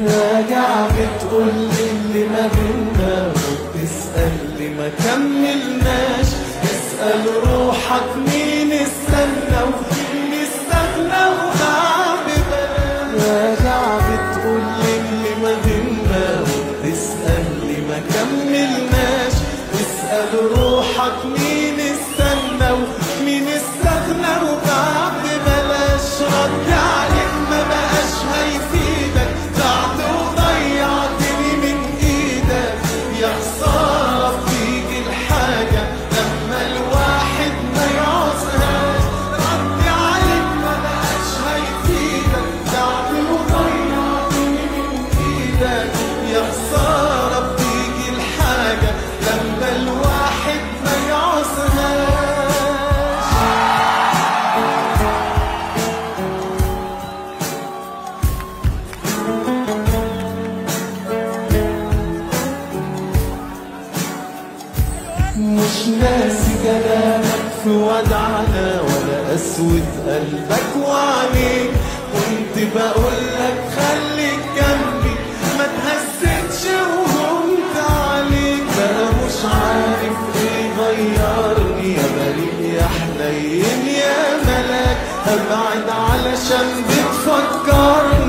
راجع بتقول لي اللي ما بينا وبتسأل اللي ما كملناش. اسأل روحك مين استنى ومين استغنى بلاش راجع بتقول لي اللي ما بينا وبتسأل اللي ما كملناش. اسأل روحك مين استنى ومين استغنى وغاب يا خسارة فيك الحاجة لما الواحد ما يعوزهاش مش ناسي كلامك في ودعنا ولا قسوة قلبك وعينيك كنت بقولك عارف إيه غيرني يا بريء يا حنين يا ملاك هبعد علشان بتفكر.